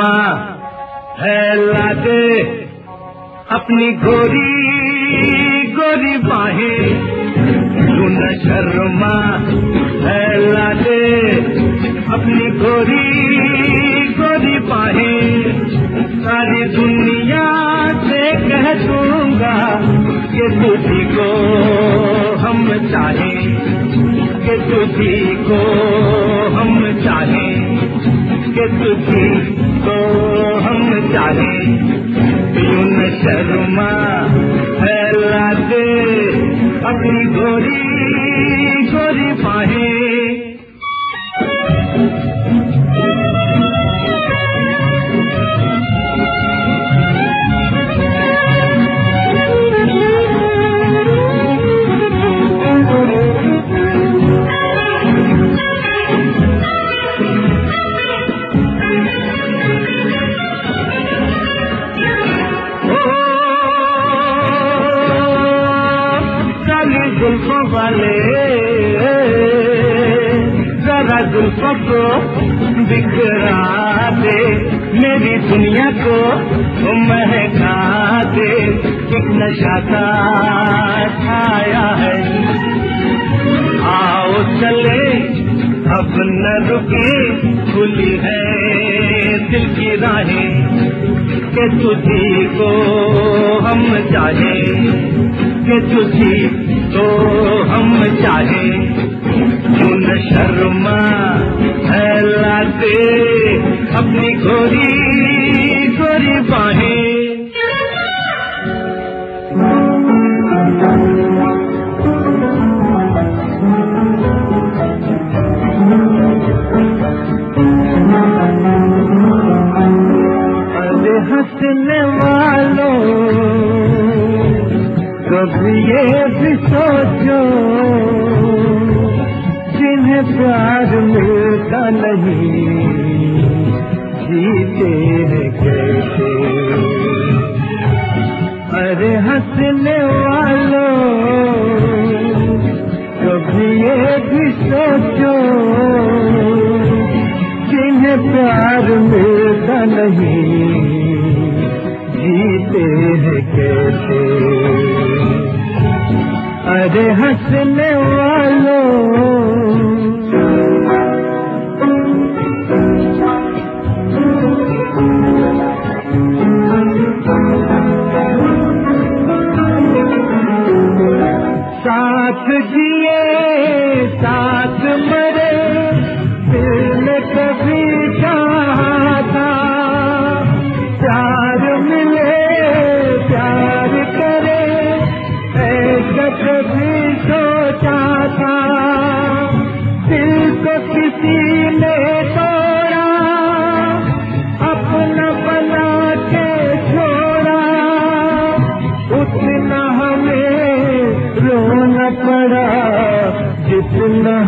शर्मा है लादे अपनी गोरी गोरी बाहें। तू न शर्मा, है लादे अपनी गोरी गोरी बाहें। सारी दुनिया से कह दूँगा कि तुझी को हम चाहें। कि तुझी को हम चाहें। कि तुझी हम चाहें शर्मा फैला दे गोरी जुल्फों वाले जरा जुल्फों को बिखरा दे मेरी दुनिया को महका दे एक नशा का छाया है। आओ चले, अब न रुके, खुली है दिल की राहें। के तुझी को हम चाहे। तुझी तो हम चाहे क्यों न शर्मा फैलाते अपनी गोरी सोचो, जिन्हें प्यार मिलता नहीं, जीते हैं कैसे? अरे हंसने वालों, कभी ये भी सोचो, जिन्हें प्यार मिलता नहीं वालों।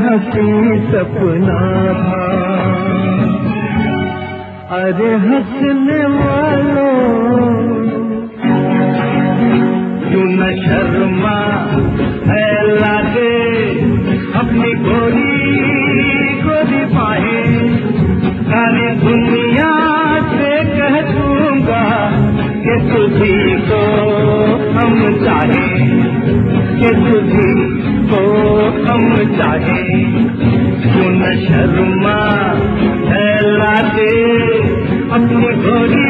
हसी सपना था। अरे हंसने वालों क्यों न शर्मा फैला दे अपनी गोरी गोरी बाहें सारी दुनिया से कह दूँगा कि तुझी को हम चाहे, कि तुझी चाहें क्यों न गोरी गोरी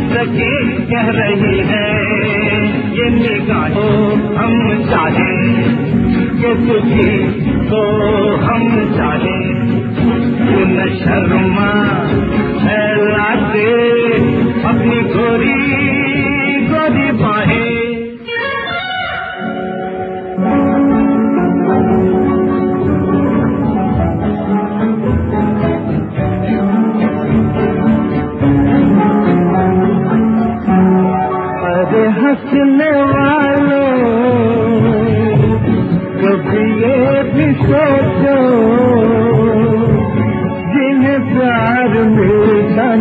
सके कह रही है। ये निगाहों हम चाहे ये तुझे तो हम चाहे तू शर्मा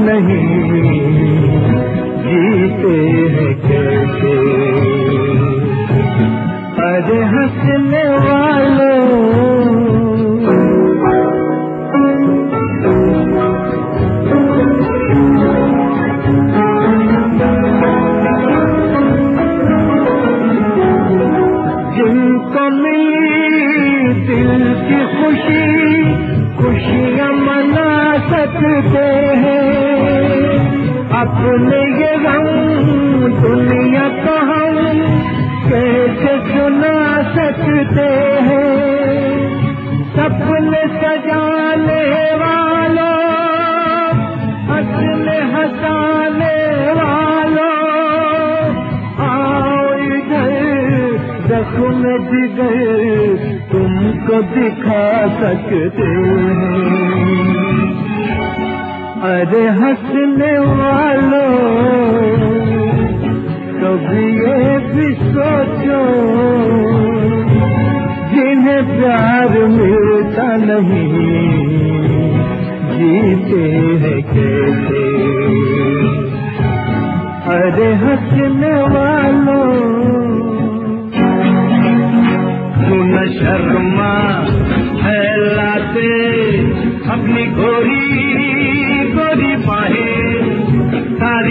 नहीं। मना सकते हैं। अपने ये रंग दुनिया को हम कैसे सुना सकते हैं? सपने सजाने वालों, हंसने हंसाने वालों, आओ जख्म जिगर तुमको दिखा सकते हैं। अरे हंसने वालों कभी ये भी सोचो जिन्हें प्यार मिलता नहीं जीते हैं कैसे? अरे हंसने वालों